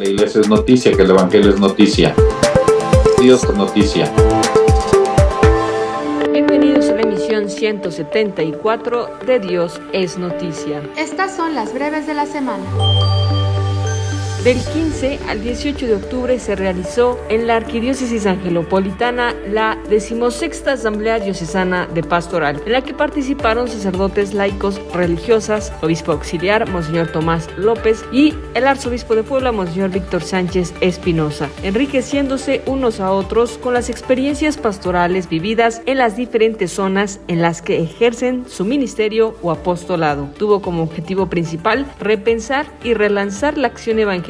la iglesia es noticia, que el evangelio es noticia. Dios es noticia. Bienvenidos a la emisión 174 de Dios es noticia. Estas son las breves de la semana. Del 15 al 18 de octubre se realizó en la Arquidiócesis Angelopolitana la decimosexta Asamblea Diocesana de Pastoral, en la que participaron sacerdotes laicos religiosas, obispo auxiliar Monseñor Tomás López y el arzobispo de Puebla Monseñor Víctor Sánchez Espinosa, enriqueciéndose unos a otros con las experiencias pastorales vividas en las diferentes zonas en las que ejercen su ministerio o apostolado. Tuvo como objetivo principal repensar y relanzar la acción evangélica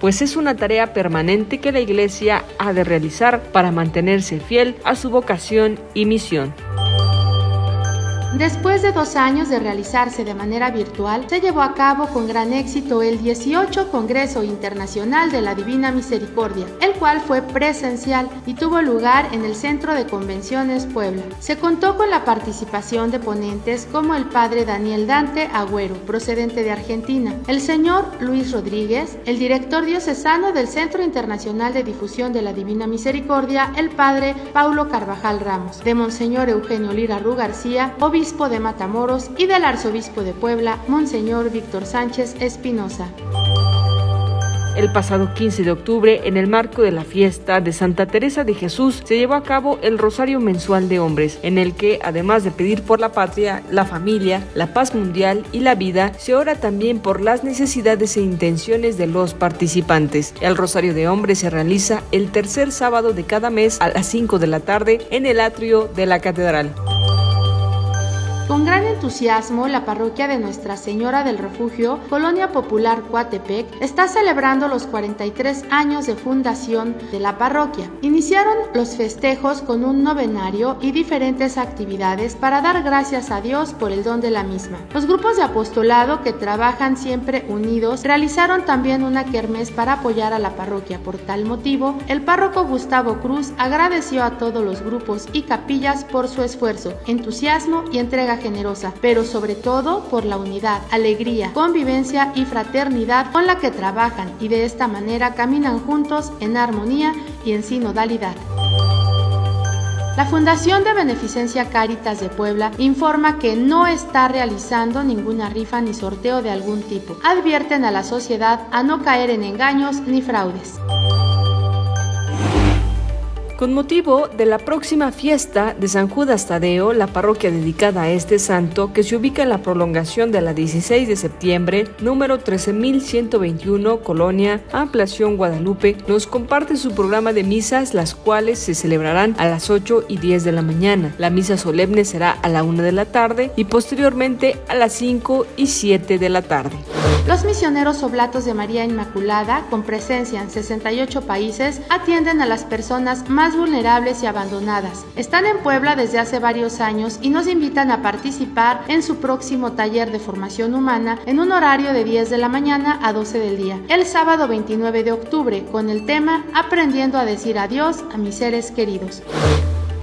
pues es una tarea permanente que la Iglesia ha de realizar para mantenerse fiel a su vocación y misión. Después de dos años de realizarse de manera virtual, se llevó a cabo con gran éxito el 18 Congreso Internacional de la Divina Misericordia, el cual fue presencial y tuvo lugar en el Centro de Convenciones Puebla. Se contó con la participación de ponentes como el padre Daniel Dante Agüero, procedente de Argentina, el señor Luis Rodríguez, el director diocesano del Centro Internacional de Difusión de la Divina Misericordia, el padre Paulo Carvajal Ramos, de Monseñor Eugenio Lira Rú García, obispo obispo de Matamoros y del arzobispo de Puebla, Monseñor Víctor Sánchez Espinosa. El pasado 15 de octubre, en el marco de la fiesta de Santa Teresa de Jesús, se llevó a cabo el Rosario Mensual de Hombres, en el que, además de pedir por la patria, la familia, la paz mundial y la vida, se ora también por las necesidades e intenciones de los participantes. El Rosario de Hombres se realiza el tercer sábado de cada mes a las 5 de la tarde en el atrio de la catedral. Con gran entusiasmo, la parroquia de Nuestra Señora del Refugio, Colonia Popular Coatepec, está celebrando los 43 años de fundación de la parroquia. Iniciaron los festejos con un novenario y diferentes actividades para dar gracias a Dios por el don de la misma. Los grupos de apostolado que trabajan siempre unidos realizaron también una kermés para apoyar a la parroquia. Por tal motivo, el párroco Gustavo Cruz agradeció a todos los grupos y capillas por su esfuerzo, entusiasmo y entrega generosa, pero sobre todo por la unidad, alegría, convivencia y fraternidad con la que trabajan y de esta manera caminan juntos en armonía y en sinodalidad. La Fundación de Beneficencia Cáritas de Puebla informa que no está realizando ninguna rifa ni sorteo de algún tipo. Advierten a la sociedad a no caer en engaños ni fraudes. Con motivo de la próxima fiesta de San Judas Tadeo, la parroquia dedicada a este santo, que se ubica en la prolongación de la 16 de septiembre, número 13121, Colonia Ampliación Guadalupe, nos comparte su programa de misas, las cuales se celebrarán a las 8 y 10 de la mañana. La misa solemne será a la 1 de la tarde y posteriormente a las 5 y 7 de la tarde. Los misioneros oblatos de María Inmaculada, con presencia en 68 países, atienden a las personas vulnerables y abandonadas. Están en Puebla desde hace varios años y nos invitan a participar en su próximo taller de formación humana en un horario de 10 de la mañana a 12 del día, el sábado 29 de octubre, con el tema Aprendiendo a decir adiós a mis seres queridos.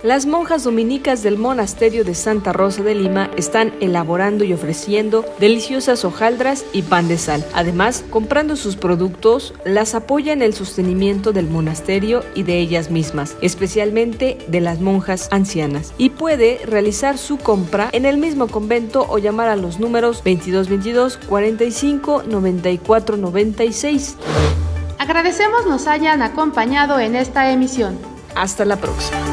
Las monjas dominicas del monasterio de Santa Rosa de Lima están elaborando y ofreciendo deliciosas hojaldras y pan de sal. Además, comprando sus productos, las apoya en el sostenimiento del monasterio y de ellas mismas, especialmente de las monjas ancianas. Y puede realizar su compra en el mismo convento o llamar a los números 2222 45 94 96. Agradecemos nos hayan acompañado en esta emisión. Hasta la próxima.